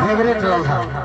favorite role.